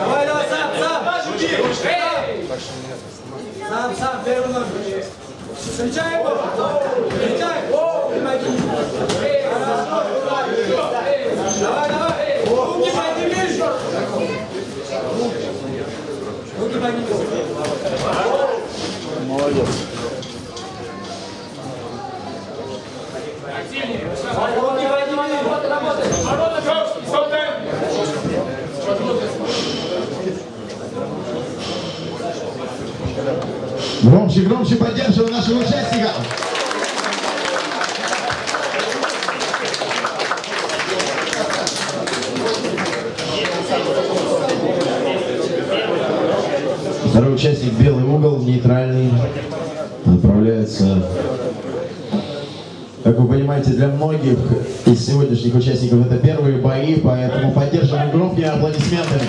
Давай, давай, сам, сам! Сам, сам, первый номер. Встречаем его! Встречаем! Давай, давай! Руки подними! Руки подними! Молодец. Руки подними! Громче, громче поддерживаем наших участников. Второй участник белый угол, нейтральный, отправляется. Как вы понимаете, для многих из сегодняшних участников это первые бои, поэтому поддерживаем громкими аплодисментами.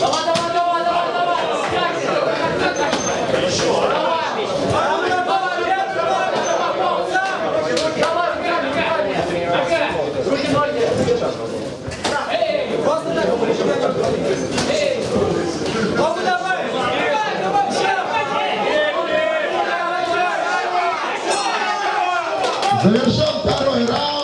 Давай, давай, давай, давай, давай! Скачи! Еще! Давай! Давай, давай, давай, давай! Давай, Давай, Нога! Руки, ноги! Эй! Просто так Эй! Ногу давай! Давай, давай, Завершен второй раунд.